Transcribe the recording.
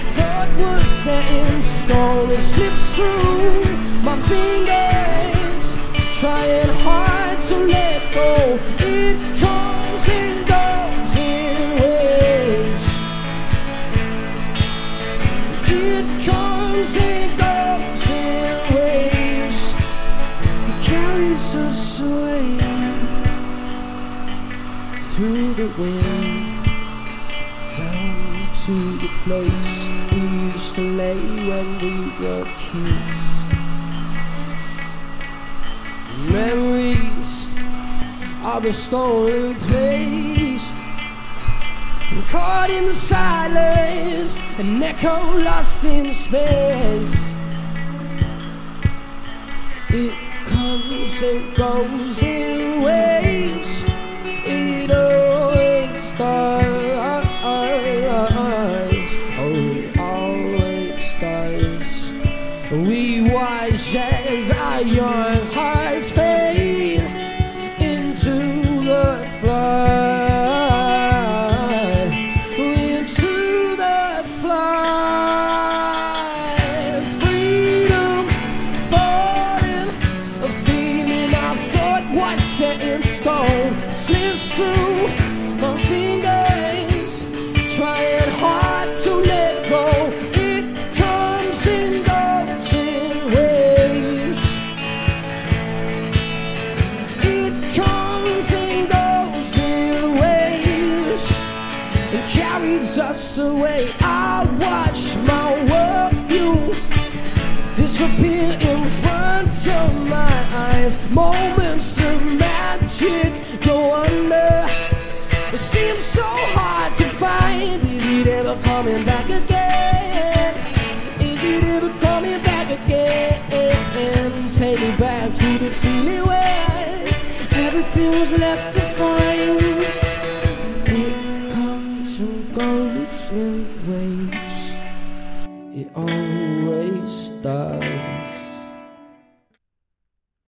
thought was set in stone. It slips through my fingers, trying hard to let go. It comes and goes in waves. It comes and goes in waves, carries us away through the wind down to the place we used to lay when we were kids. Memories of a stolen place. Caught in the silence, an echo lost in space. It comes and goes in waves. We watch as our young hearts fade into the flood. Into the flood. Freedom falling. A feeling I thought was set in stone slips through us away. I watch my worldview disappear in front of my eyes. Moments of magic go under. It seems so hard to find. Is it ever coming back again? Is it ever coming back again? Take me back to the feeling where everything was left to find goes in waves, it always does.